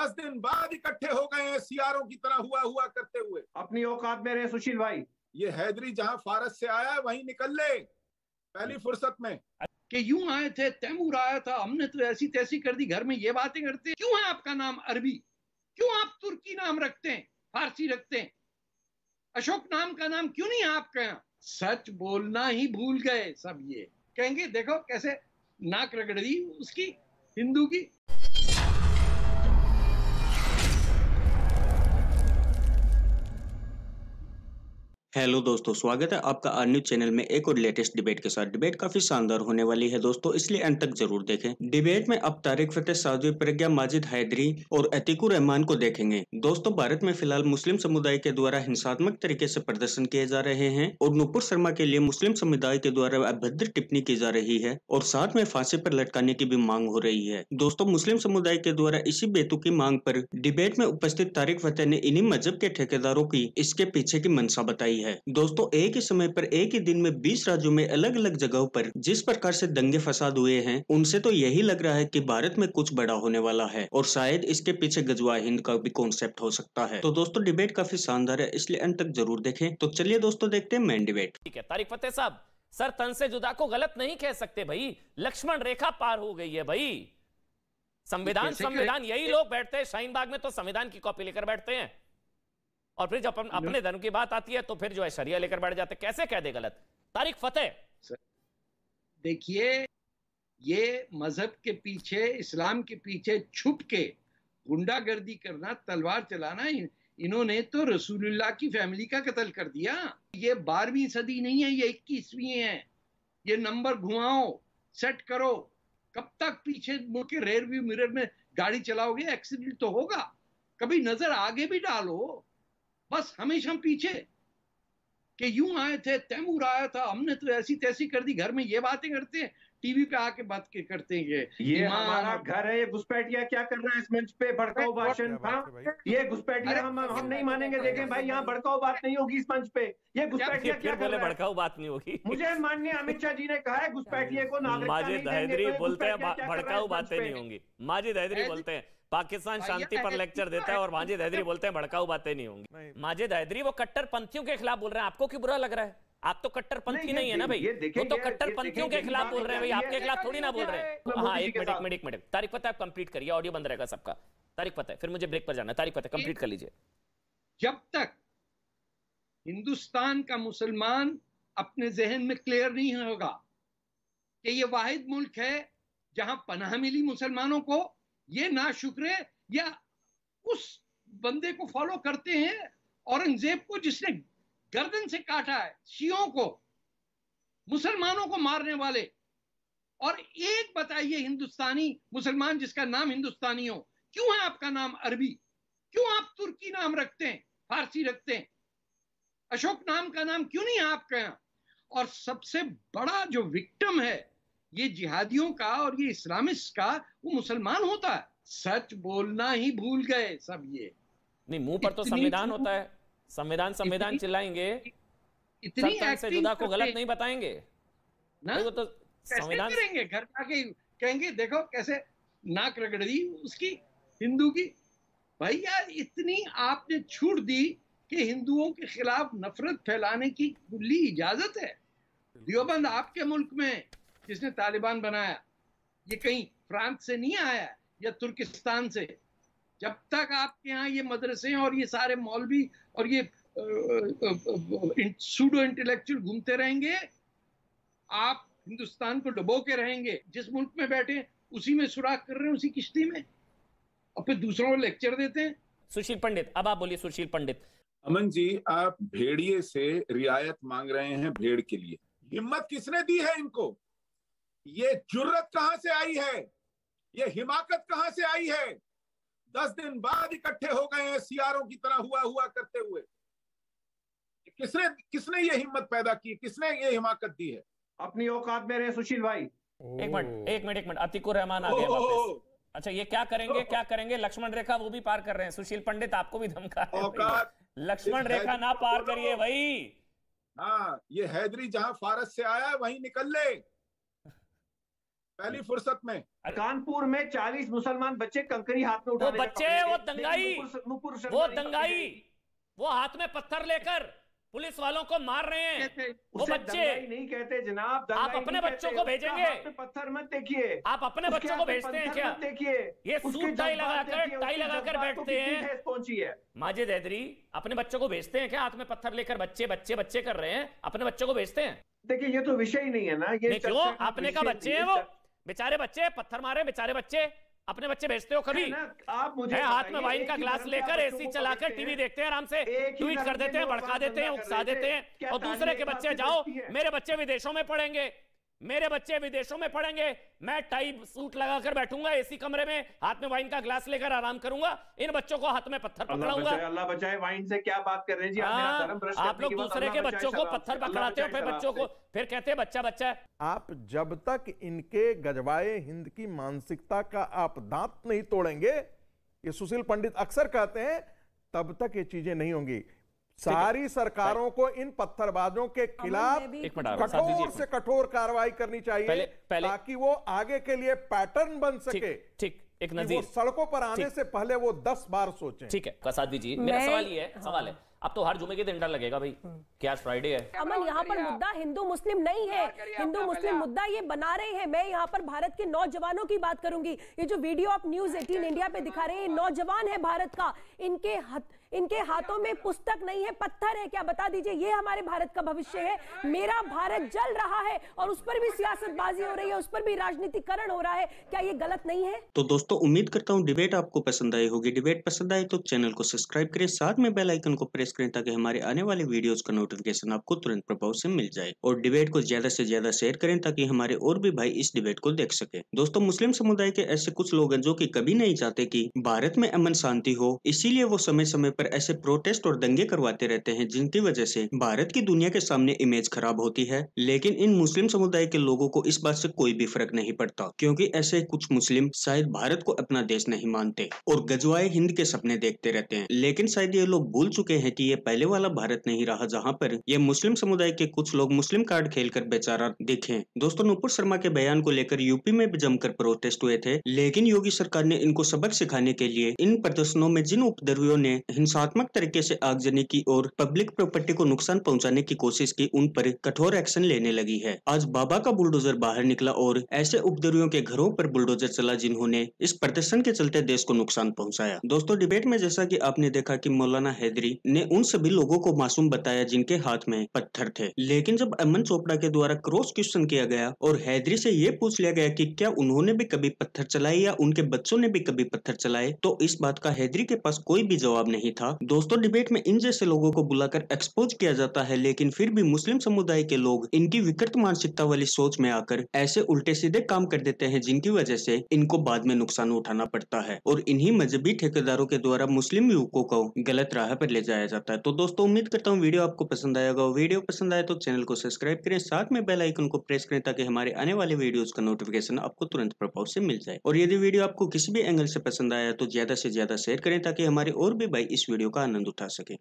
दस दिन बाद इकट्ठे हो गए हैं सियारों की तरह हुआ हुआ करते हुए। अपनी औकात में रहे सुशील भाई। ये हैदरी जहाँ फारस से आया है वहीं निकल ले पहली फुर्सत में। कि यूँ आए थे तैमूर आया था हमने तो ऐसी तैसी कर दी घर में ये बातें करते क्यों है आपका नाम अरबी? क्यों आप तुर्की नाम रखते हैं फारसी रखते हैं? अशोक नाम का नाम क्यों नहीं है आपका यहाँ? सच बोलना ही भूल गए सब ये। कहेंगे देखो कैसे नाक रगड़ दी उसकी हिंदू की। हेलो दोस्तों, स्वागत है आपका आर न्यूज़ चैनल में एक और लेटेस्ट डिबेट के साथ। डिबेट काफ़ी शानदार होने वाली है दोस्तों, इसलिए अंत तक ज़रूर देखें। डिबेट में अब तारिक फतेह, साधवी प्रज्ञा, माजिद हैदरी और अतीकुर रहमान को देखेंगे। दोस्तों, भारत में फ़िलहाल मुस्लिम समुदाय के द्वारा हिंसात्मक तरीके से प्रदर्शन किए जा रहे हैं और नुपुर शर्मा के लिए मुस्लिम समुदाय के द्वारा अभद्र टिप्पणी की जा रही है और साथ में फांसी पर लटकाने की भी मांग हो रही है। दोस्तों, मुस्लिम समुदाय के द्वारा इसी बेतुकी मांग पर डिबेट में उपस्थित तारिक फतेह ने इन्हीं मज़हब के ठेकेदारों की, इसके पीछे की मंशा बताई है। दोस्तों एक ही समय पर एक ही दिन में 20 राज्यों में अलग अलग जगहों पर जिस प्रकार से दंगे फसाद हुए हैं उनसे तो यही लग रहा है कि भारत में कुछ बड़ा होने वाला है और शायद इसके पीछे गजवा हिंद का भी कॉन्सेप्ट हो सकता है। तो दोस्तों डिबेट काफ़ी शानदार है इसलिए अंत तक ज़रूर देखें। तो चलिए दोस्तों देखते हैं मेन डिबेट ठीक है तारिक फतेह साहब सर तन से जुदा को गलत नहीं कह सकते भाई। लक्ष्मण रेखा पार हो गई है भाई। संविधान संविधान यही लोग बैठते हैं शाहीन बाग में तो संविधान की कॉपी लेकर बैठते हैं। और फिर जब अपन अपने धर्म की बात आती है तो फिर जो है शरिया लेकर बैठ जाते कैसे कह दे गलत? तारिक फतेह। देखिए ये मज़हब के पीछे इस्लाम के पीछे छुप के गुंडागर्दी करना तलवार चलाना इन- इन्होंने तो रसूलुल्लाह की फैमिली का कत्ल कर दिया। ये बारहवीं सदी नहीं है ये इक्कीसवीं है। ये नंबर घुमाओ सेट करो। कब तक पीछे मुड़ के रेयर व्यू मिरर में गाड़ी चलाओगे एक्सीडेंट तो होगा। कभी नज़र आगे भी डालो। बस हमेशा पीछे। कि यूँ आए थे तैमूर आया था हमने तो ऐसी तैसी कर दी घर में ये बातें करते हैं टीवी पे आके बात के करते हैं ये। ये हमारा घर है ये घुसपैठिया क्या कर रहा है इस मंच पे? भड़काऊ भाषण हाँ ये घुसपैठिया हम हम नहीं मानेंगे देखें भाई यहाँ भड़काऊ बात नहीं होगी इस मंच पे। ये घुसपैठिया क्या बोले भड़काऊ बात नहीं होगी। मुझे माननीय अमित शाह जी ने कहा है घुसपैठिए को नागरिकता नहीं माजिद देंगे, हैदरी तो बोलते हैं घुसपैठिया भड़काऊ बातें नहीं होंगी। माजिद हैदरी- बोलते हैं। पाकिस्तान शांति पर लेक्चर तो देता है और। माजिद हैदरी बोलते हैं भड़काऊ बातें नहीं होंगी। माजिद हैदरी वो कट्टरपंथियों के खिलाफ बोल रहे हैं। आपको क्यों बुरा लग रहा है? आप तो कट्टरपंथी नहीं, नहीं, है ना भाई। वो तो ये कट्टरपंथियों के खिलाफ बोल रहे हैं भाई। आपके खिलाफ थोड़ी ना बोल रहे हैं। हाँ एक मिनट एक मिनट एक मिनट। तारिक पता है कंप्लीट करिए ऑडियो बंद रहेगा सबका। तारीख पता है फिर मुझे ब्रेक पर जाना तारीख पता है कंप्लीट कर लीजिए। जब तक हिंदुस्तान का मुसलमान अपने जहन में क्लियर नहीं होगा कि ये वाहिद मुल्क है जहाँ पनाह मिली मुसलमानों को ये ना शुक्र या उस बंदे को फॉलो करते हैं, औरंगज़ेब को जिसने गर्दन से काटा है शियों को, मुसलमानों को मारने वाले। और एक बताइए, हिंदुस्तानी मुसलमान जिसका नाम हिंदुस्तानी हो, क्यों है आपका नाम अरबी? क्यों आप तुर्की नाम रखते हैं, फारसी रखते हैं? अशोक नाम का नाम क्यों नहीं है आपका यहाँ? और सबसे बड़ा जो विक्टिम है ये जिहादियों का और ये इस्लामिस्ट का वो मुसलमान होता है। सच बोलना ही भूल गए सब ये। नहीं मुँह पर तो संविधान होता है। संविधान संविधान चिल्लाएँगे। इतनी से जुदा को गलत नहीं बताएँगे। ना? वो तो संविधान करेंगे? घर आके कहेंगे देखो कैसे नाक रगड़ दी उसकी हिंदू की। भैया इतनी आपने छूट दी कि हिंदुओं के खिलाफ नफरत फैलाने की खुली इजाज़त है। दियोबंद आपके मुल्क में जिसने तालिबान बनाया? ये कहीं फ्रांस से नहीं आया या तुर्किस्तान से? जब तक आपके यहाँ ये मदरसे और ये सारे मौलवी और ये सूडो इंटेलेक्चुअल घूमते रहेंगे आप हिंदुस्तान को डुबो के रहेंगे जिस मुल्क में बैठे उसी में सुराख कर रहे हैं उसी किश्ती में। और फिर दूसरों को लेक्चर देते हैं। सुशील पंडित अब आप बोलिए सुशील पंडित। अमन जी आप भेड़िए से रियायत मांग रहे हैं भेड़ के लिए। हिम्मत किसने दी है इनको? ये जुर्रत कहाँ से आई है? ये हिमाकत कहाँ से आई है? दस दिन बाद इकट्ठे हो गए हैं सियारों की तरह हुआ हुआ करते हुए। किसने किसने ये हिम्मत पैदा की? किसने ये हिमाकत दी है? अपनी औकात में रहे सुशील भाई। एक मिनट एक मिनट एक मिनट। अतिकुर रहमान आ गए वापस। अच्छा ये क्या करेंगे क्या करेंगे? लक्ष्मण रेखा वो भी पार कर रहे हैं। सुशील पंडित आपको भी धमका औकात। लक्ष्मण रेखा ना पार करिए भाई। हाँ ये हैदरी जहाँ फारस से आया है वहीं निकल ले। पहली फुर्सत में। कानपुर में चालीस मुसलमान बच्चे कंकरी हाथ में उठाने का बच्चे, वो दंगाई, वो दंगाई वो हाथ में पत्थर लेकर पुलिस वालों को मार रहे हैं। वो बच्चे नहीं कहते जनाब आप अपने बच्चों को भेजेंगे? पत्थर मत देखिए। आप अपने बच्चों को भेजते हैं क्या? देखिए। ये सूट टाई लगाकर टाई लगाकर बैठते हैं। पहुँची है। माजिद हैदरी अपने बच्चों को भेजते हैं क्या? हाथ में पत्थर लेकर बच्चे बच्चे बच्चे कर रहे हैं? अपने बच्चों को भेजते हैं? देखिए ये तो विषय ही नहीं है ना ये क्यों? चर्चा का अपने का बच्चे है, वो? बेचारे बच्चे पत्थर मारे बेचारे बच्चे अपने बच्चे भेजते हो कभी? आप मुझे हाथ में वाइन का ग्लास लेकर एसी चलाकर टीवी देखते हैं आराम से ट्वीट कर देते हैं भड़का देते हैं उकसा देते हैं और दूसरे के बच्चे जाओ मेरे बच्चे विदेशों में पढ़ेंगे। मेरे बच्चे विदेशों में पढ़ेंगे। मैं टाई सूट लगाकर बैठूँगा एसी कमरे में हाथ में वाइन का ग्लास लेकर आराम करूँगा इन बच्चों को हाथ में पत्थर पकड़ाऊँगा। अल्लाह बचाए वाइन से क्या बात कर रहे हैं जी? आप मेरा हाँ, आप लोग दूसरे के बच्चों को पत्थर पकड़ाते हो फिर बच्चों को फिर कहते हैं बच्चा बच्चा। आप जब तक इनके गजवाए हिंद की मानसिकता का आप दांत नहीं तोड़ेंगे ये सुशील पंडित अक्सर कहते हैं तब तक ये चीज़ें नहीं होंगी। सारी सरकारों को इन पत्थरबाजों के खिलाफ हूँ, कठोर से कठोर कार्रवाई करनी चाहिए पहले- पहले- ताकि वो आगे के लिए पैटर्न बन सके ठीक ठीक एक नजीर। सड़कों पर आने से पहले वो दस बार सोचें। ठीक है कसादी जी मेरा सवाल ये है सवाल है। अब तो हर जुमे के दिन डर लगेगा भाई कि आज फ्राइडे है। अमन यहाँ पर मुद्दा हिंदू मुस्लिम नहीं है। हिंदू मुस्लिम मुद्दा ये बना रहे हैं। मैं यहाँ पर भारत के नौजवानों की बात करूँगी। ये जो वीडियो आप न्यूज़ 18 इंडिया पे दिखा रहे हैं नौजवान है भारत का। इनके हाथ इनके हाथों में पुस्तक नहीं है, पत्थर है। क्या बता दीजिए, ये हमारे भारत का भविष्य है। मेरा भारत जल रहा है और उस पर भी सियासतबाजी हो रही है, उस पर भी राजनीतिकरण हो रहा है। क्या ये गलत नहीं है? तो दोस्तों, उम्मीद करता हूँ डिबेट आपको पसंद आई होगी। डिबेट पसंद आए तो चैनल को सब्सक्राइब करें, साथ में बेल आइकन को प्रेस करें ताकि हमारे आने वाले वीडियोस का नोटिफिकेशन आपको तुरंत प्रभाव से मिल जाए। और डिबेट को ज़्यादा से ज़्यादा शेयर करें ताकि हमारे और भी भाई इस डिबेट को देख सके। दोस्तों, मुस्लिम समुदाय के ऐसे कुछ लोग हैं जो की कभी नहीं चाहते की भारत में अमन शांति हो। इसीलिए वो समय समय पर ऐसे प्रोटेस्ट और दंगे करवाते रहते हैं, जिनकी वजह से भारत की दुनिया के सामने इमेज खराब होती है। लेकिन इन मुस्लिम समुदाय के लोगों को इस बात से कोई भी फ़र्क नहीं पड़ता, क्योंकि ऐसे कुछ मुस्लिम शायद भारत को अपना देश नहीं मानते और गजवाए हिंद के सपने देखते रहते हैं। लेकिन शायद ये लोग भूल चुके हैं कि ये पहले वाला भारत नहीं रहा, जहाँ पर ये मुस्लिम समुदाय के कुछ लोग मुस्लिम कार्ड खेलकर बेचारा दिखे। दोस्तों, नुपुर शर्मा के बयान को लेकर यूपी में भी जमकर प्रोटेस्ट हुए थे, लेकिन योगी सरकार ने इनको सबक सिखाने के लिए इन प्रदर्शनों में जिन उपद्रवियों ने हिंसात्मक तरीके से आगजनी की और पब्लिक प्रॉपर्टी को नुकसान पहुँचाने की कोशिश की, उन पर कठोर एक्शन लेने लगी है। आज बाबा का बुलडोजर बाहर निकला और ऐसे उपद्रवियों के घरों पर बुलडोजर चला जिन्होंने इस प्रदर्शन के चलते देश को नुकसान पहुँचाया। दोस्तों डिबेट में जैसा कि आपने देखा कि मौलाना हैदरी ने उन सभी लोगों को मासूम बताया जिनके हाथ में पत्थर थे। लेकिन जब अमन चोपड़ा के द्वारा क्रॉस क्वेश्चन किया गया और हैदरी से ये पूछ लिया गया कि क्या उन्होंने भी कभी पत्थर चलाए या उनके बच्चों ने भी कभी पत्थर चलाए तो इस बात का हैदरी के पास कोई भी जवाब नहीं था। दोस्तों डिबेट में इन जैसे लोगों को बुलाकर एक्सपोज किया जाता है, लेकिन फिर भी मुस्लिम समुदाय के लोग इनकी विकृत मानसिकता वाली सोच में आकर ऐसे उल्टे सीधे काम कर देते हैं, जिनकी वजह से इनको बाद में नुकसान उठाना पड़ता है। और इन्हीं मजहबी ठेकेदारों के द्वारा मुस्लिम युवकों को गलत राह पर ले जाया जाता है। तो दोस्तों, उम्मीद करता हूँ वीडियो आपको पसंद आएगा वीडियो पसंद आए तो चैनल को सब्सक्राइब करें। साथ में बेल आइकन को प्रेस करें ताकि हमारे आने वाले वीडियोस का नोटिफिकेशन आपको तुरंत प्रभाव से मिल जाए। और यदि वीडियो आपको किसी भी एंगल से पसंद आया तो ज़्यादा से ज़्यादा शेयर करें ताकि हमारे और भी भाई इस वीडियो का आनंद उठा सके।